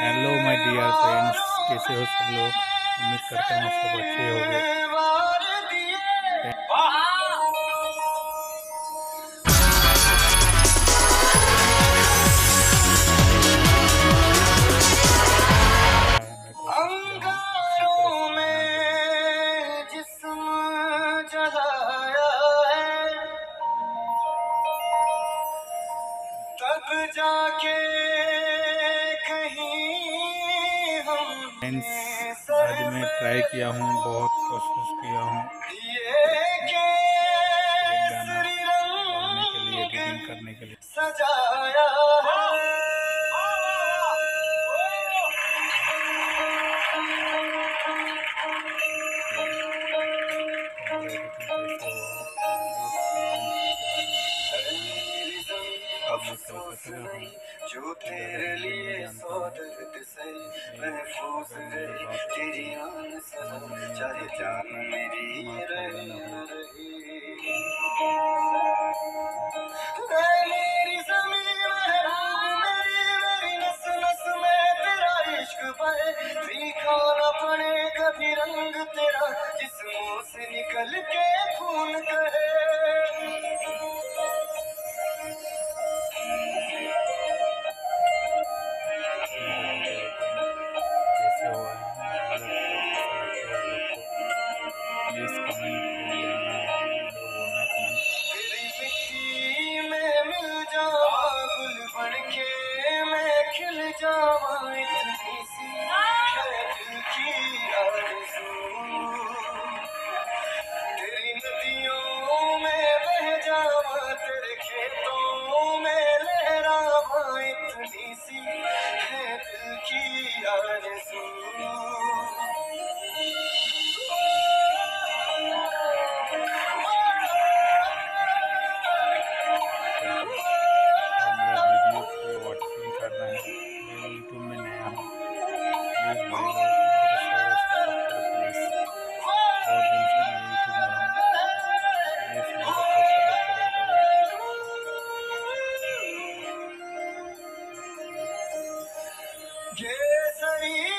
Hello my dear friends कैसे हो सब लोग? उम्मीद करता हूँ सब अच्छे है जाके फ्रेंड्स आज मैं ट्राई किया हूँ बहुत कोशिश किया हूँ। के लिए करने के लिए। है कैसे हुआ, अफसोस नहीं जो तेरे लिए सौ से महफूज है तेरी आन सनम चाहे जान मेरी रहे रही। नस में तेरा इश्क न पड़े कभी रंग तेरा से निकल के खून कहे You. Yes, I am.